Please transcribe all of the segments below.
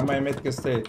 Ama a state.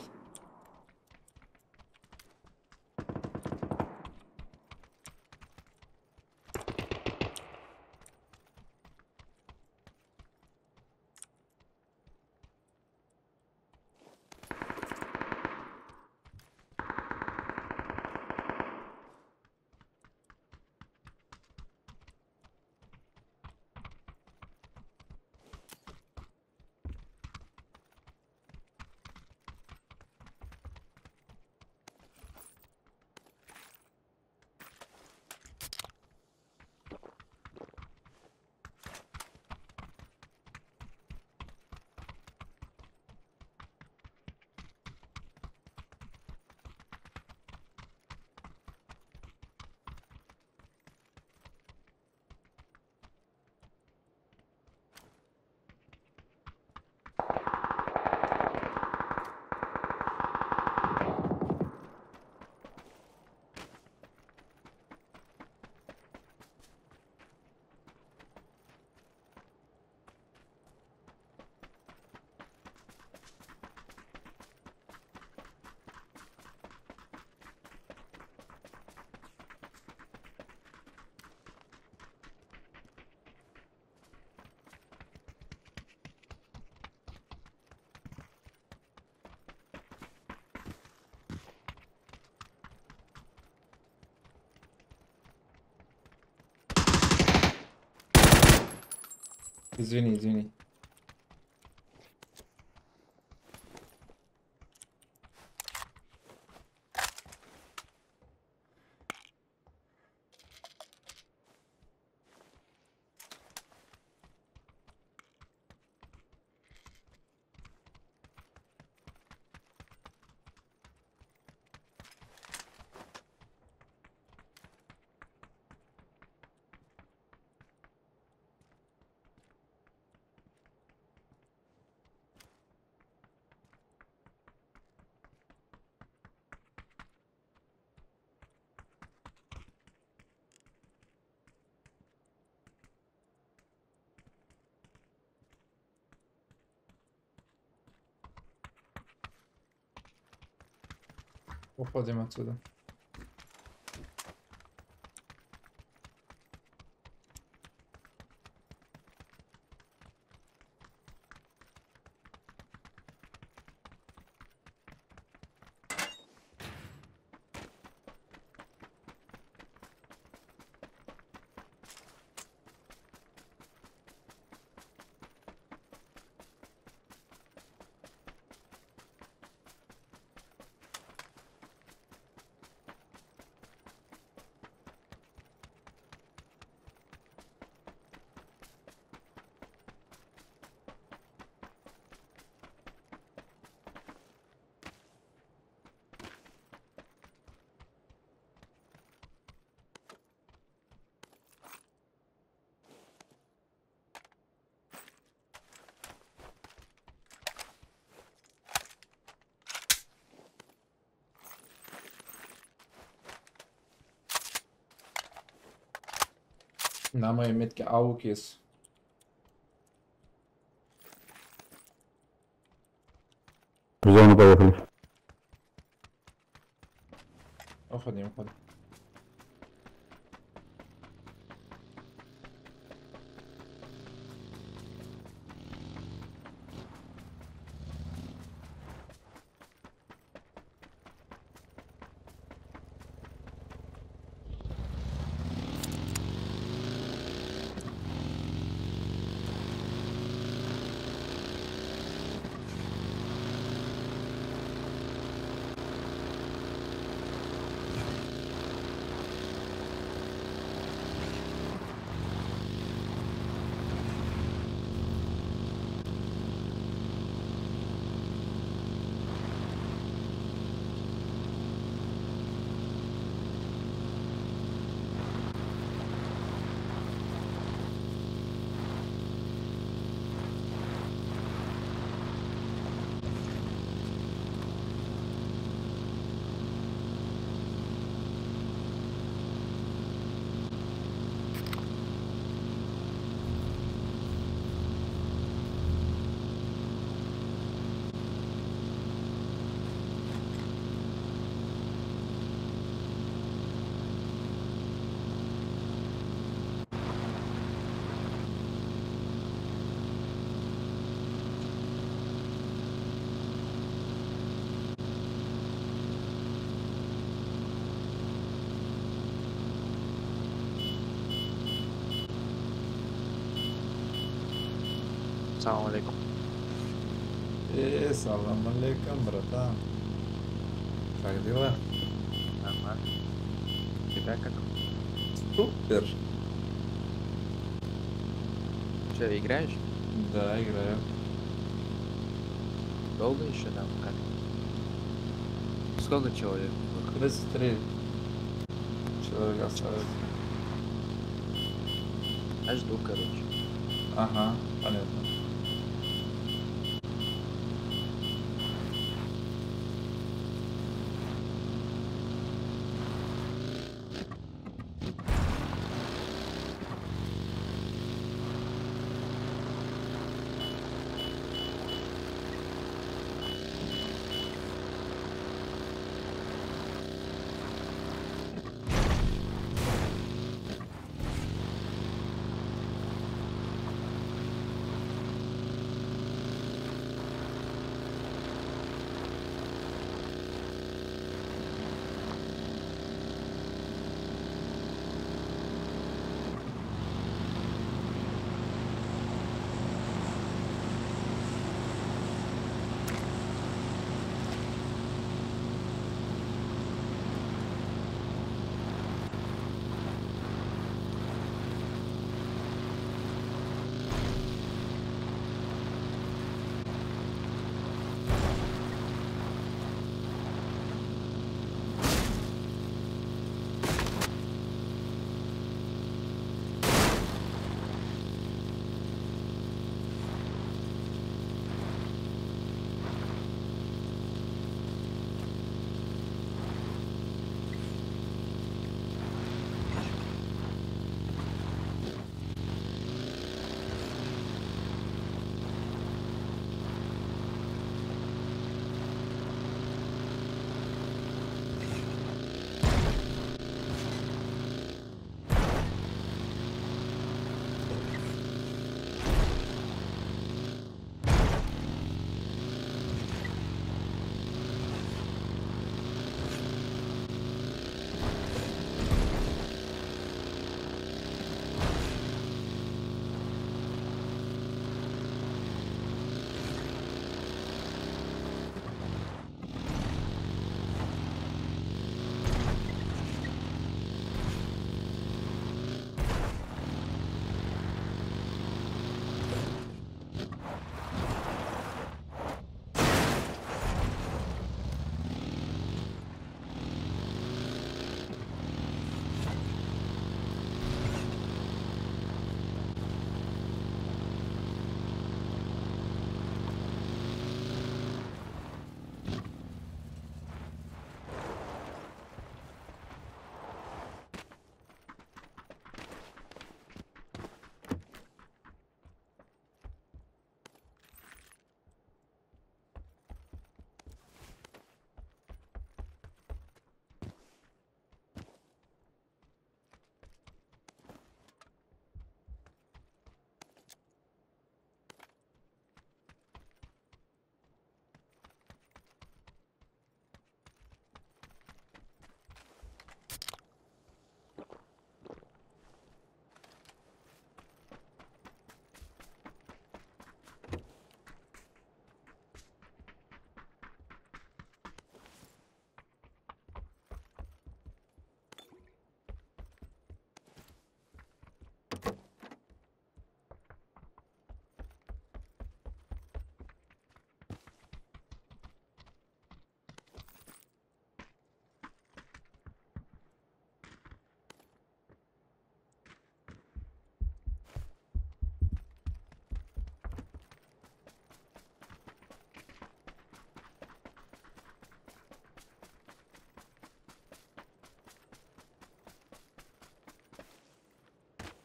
12、12。Uchodzi ma cuda. На моей метке Аукис. В зону поехали. Уходим, уходим. Салам алейкум. Э, салам алейкум, братан. Как дела? Нормально. Тебя как? Супер. Че, играешь? Да, играю. Долго еще там? Как? Сколько человек? 33 человека осталось. Я жду, короче. Ага, понятно.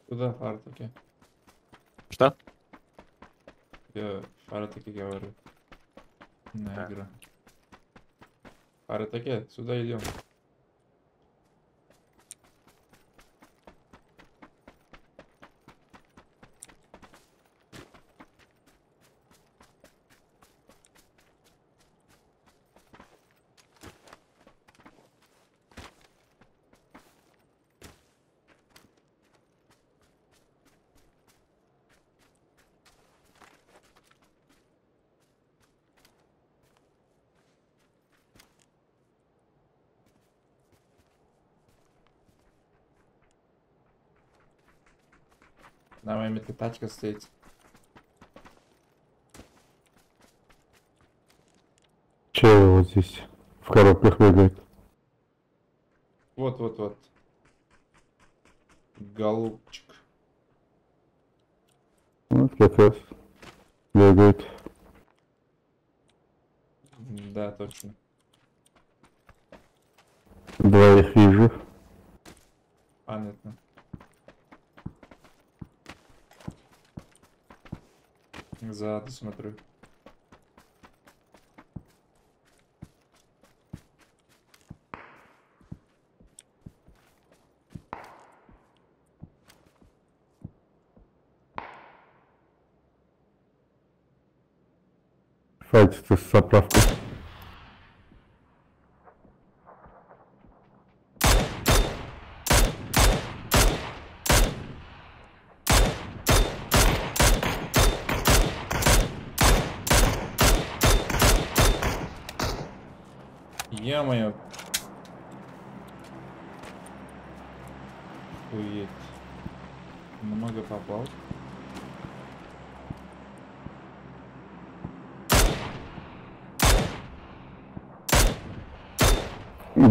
Куда фартуки? Что? Я фартуки говорю. На Да. игру. Фартуки, сюда идем. На моей метке тачка стоит. Че вот здесь в коробках бегает? Вот, вот, вот. Голубчик. Вот как раз бегает. Да, точно. Двоих вижу. Понятно. Сзади смотрю. Файтится с заправкой.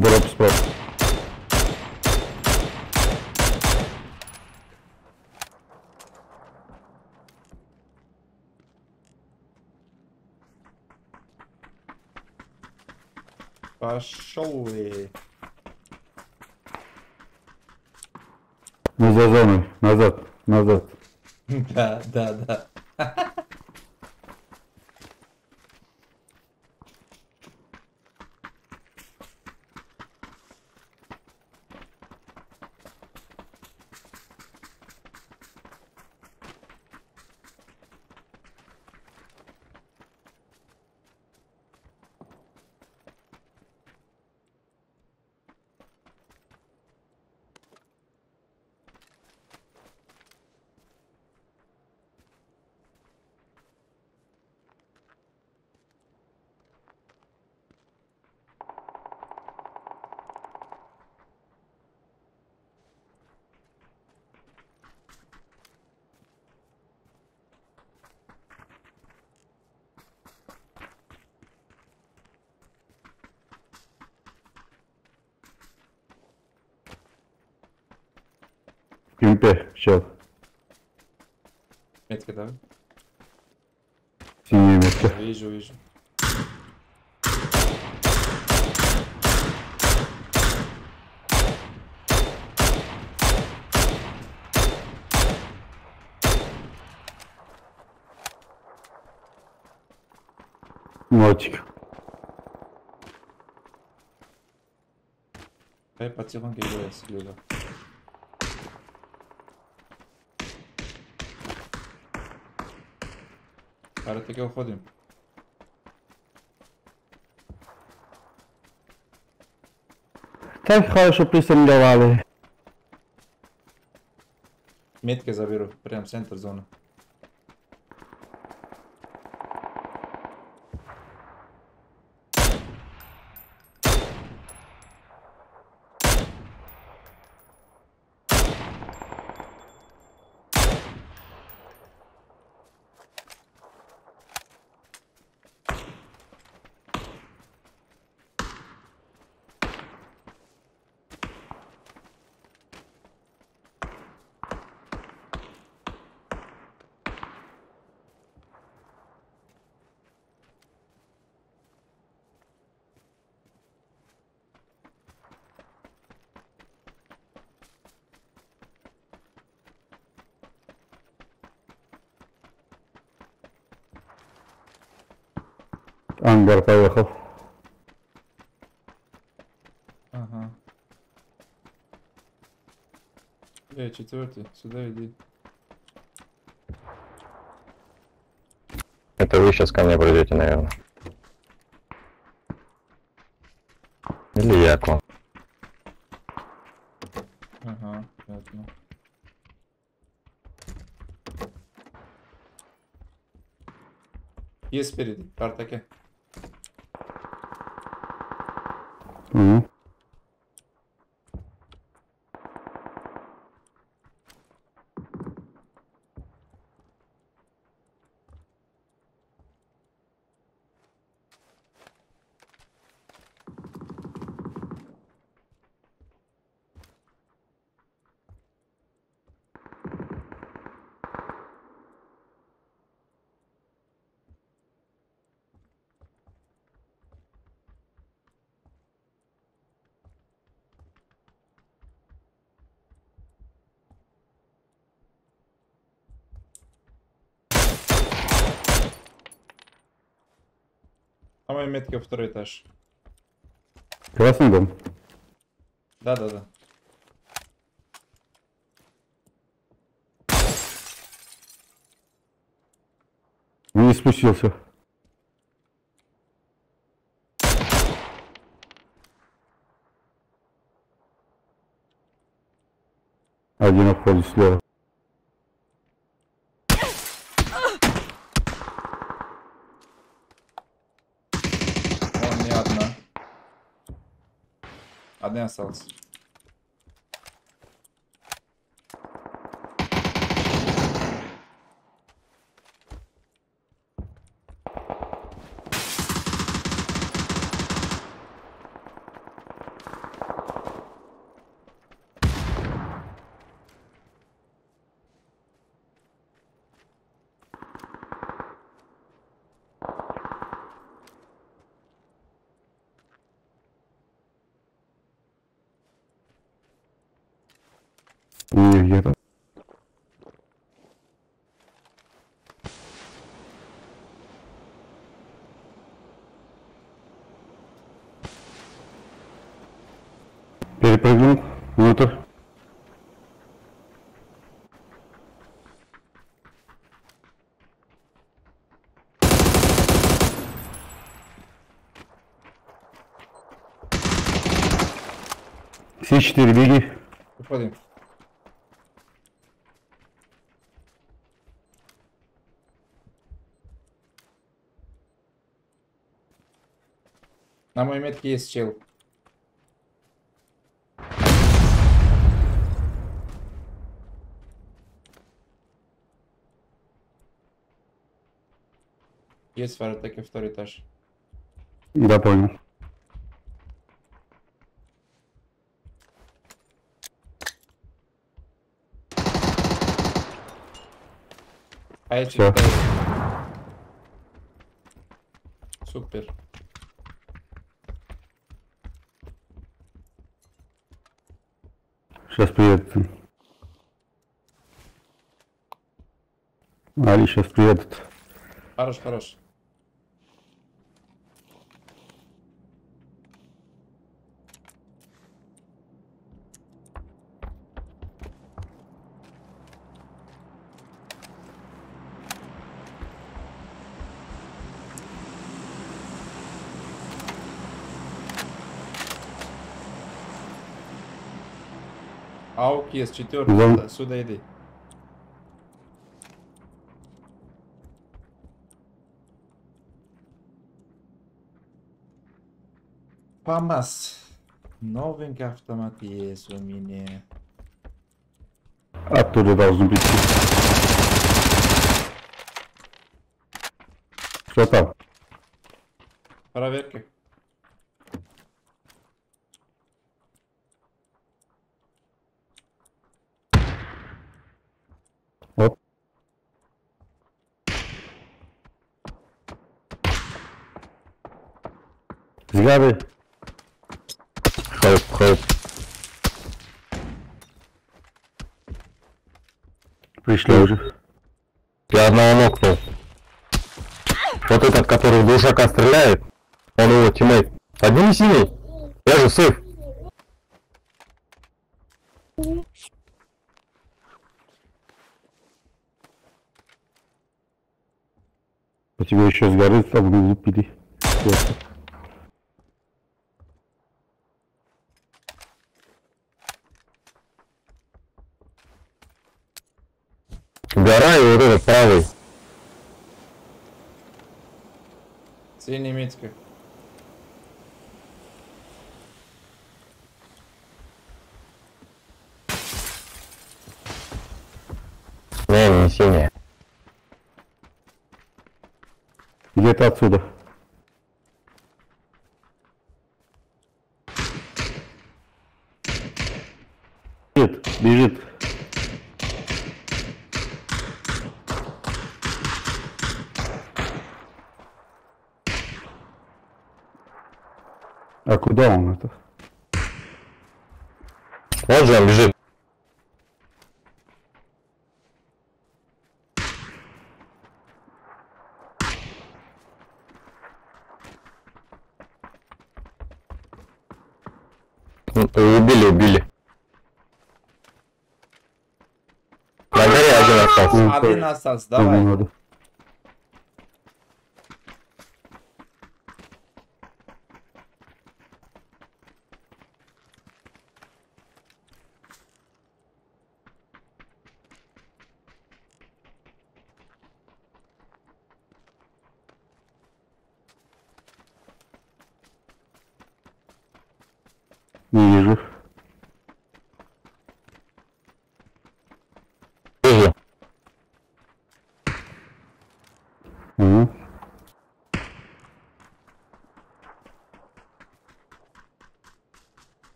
Дроп справа. Пошел и... Мы за зоной. Назад. Назад. Да, да, да. В кемпе. Сейчас. Метка, да? Синяя метка. Вижу, вижу. Мотик. Дай потихоньку играй с Люда. Каратеке уходим. Так хорошо присоединовали. Метки заберу. Прям центр зоны. Ангар поехал. Ага. Бля, четвертый. Сюда иди. Это вы сейчас ко мне придете, наверное. Или я к вам. Ага, понятно. Есть спереди, в Артаке. Моей метке второй этаж. Красный дом. Да-да-да. Не спустился. Один уходит слева. Один остался. Не где-то. Перепрыгнул внутрь. Все четыре беги. Выходим. На моей метке есть чел. Есть фаратеки второй этаж. Да, понял. А эти стоят. Супер. Сейчас приедет. Али сейчас приедет. Хорош, хорош. Аук есть четвертый. Вон. Сюда, сюда иди. ФАМАС. Новенький автомат есть у меня. Оттуда должен прийти. Что там? Проверка. Взгляды. Хоп, хоп. Пришли уже. Я одного нокнул. Вот этот, который в глушака стреляет, он его teammate. Подними синий. Я же сейф. У тебя еще сгорит, там внизу пили. Ясно. И вот этот правый. Синий митка. Не, не синяя. Где-то отсюда. Куда он это? Вот же он бежит. Убили, убили. На горе один остался. Один остался, давай. Ну,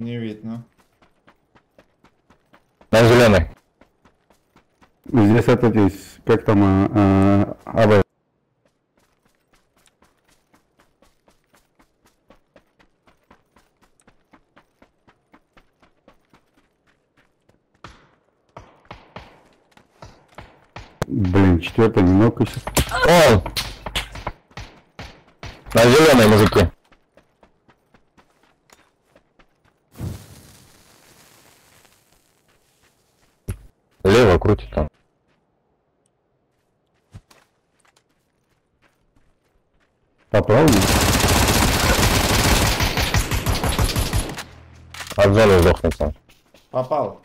Не видно. На зеленый. Здесь это здесь, как там, а, а, АВ. Еще. Он! На зеленой, мужики. Лево крутит там. Попал? мне? От зоны сдохнет там. Попал.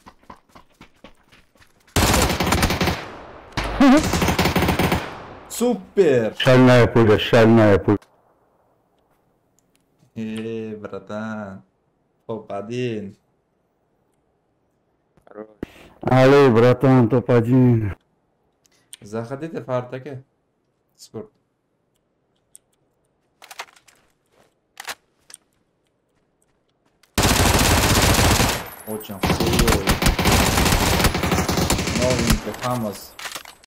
Супер! Шальная пуля, шальная пуля. Эй, братан. Топ-1. Хорош. Алло, братан, топ-1. Заходите в артаке. Скоро. Очень хуёвый. Новенький Хамас.